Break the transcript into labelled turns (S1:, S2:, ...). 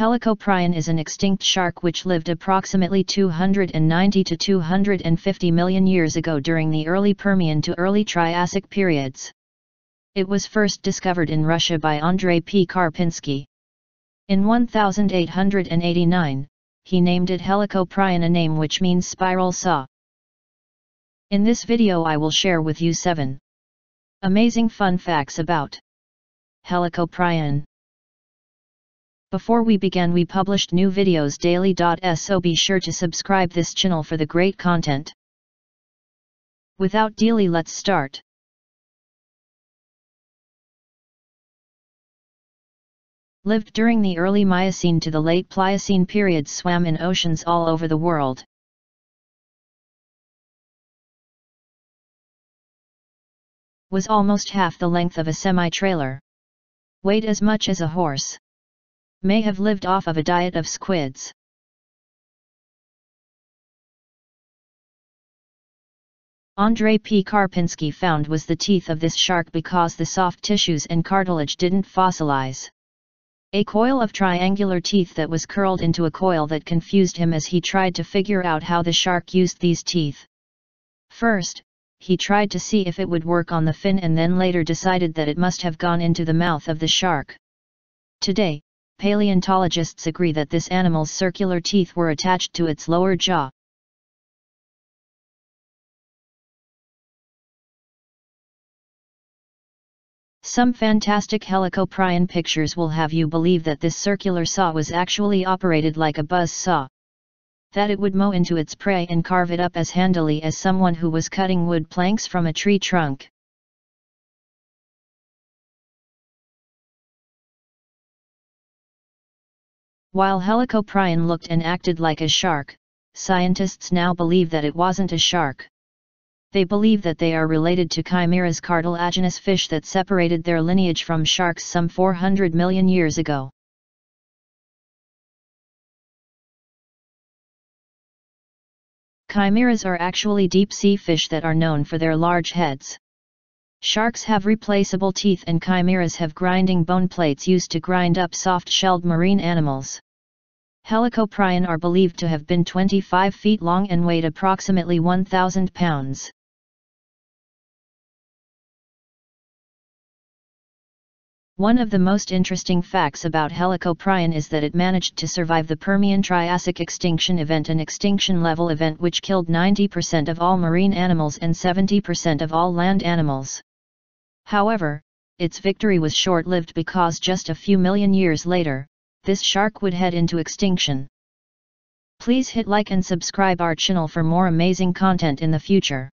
S1: Helicoprion is an extinct shark which lived approximately 290 to 250 million years ago during the early Permian to early Triassic periods. It was first discovered in Russia by Andrei P. Karpinsky. In 1889, he named it Helicoprion a name which means spiral saw. In this video I will share with you 7 amazing fun facts about Helicoprion. Before we begin we published new videos daily. So be sure to subscribe this channel for the great content. Without delay let's start. Lived during the early Miocene to the late Pliocene periods swam in oceans all over the world. Was almost half the length of a semi-trailer. Weighed as much as a horse may have lived off of a diet of squids. Andrei P. Karpinski found was the teeth of this shark because the soft tissues and cartilage didn't fossilize. A coil of triangular teeth that was curled into a coil that confused him as he tried to figure out how the shark used these teeth. First, he tried to see if it would work on the fin and then later decided that it must have gone into the mouth of the shark. Today, paleontologists agree that this animal's circular teeth were attached to its lower jaw. Some fantastic helicoprion pictures will have you believe that this circular saw was actually operated like a buzz saw. That it would mow into its prey and carve it up as handily as someone who was cutting wood planks from a tree trunk. While Helicoprion looked and acted like a shark, scientists now believe that it wasn't a shark. They believe that they are related to chimeras cartilaginous fish that separated their lineage from sharks some 400 million years ago. Chimeras are actually deep-sea fish that are known for their large heads. Sharks have replaceable teeth and chimeras have grinding bone plates used to grind up soft-shelled marine animals. Helicoprion are believed to have been 25 feet long and weighed approximately 1,000 pounds. One of the most interesting facts about Helicoprion is that it managed to survive the Permian-Triassic extinction event an extinction-level event which killed 90% of all marine animals and 70% of all land animals. However, its victory was short-lived because just a few million years later, this shark would head into extinction. Please hit like and subscribe our channel for more amazing content in the future.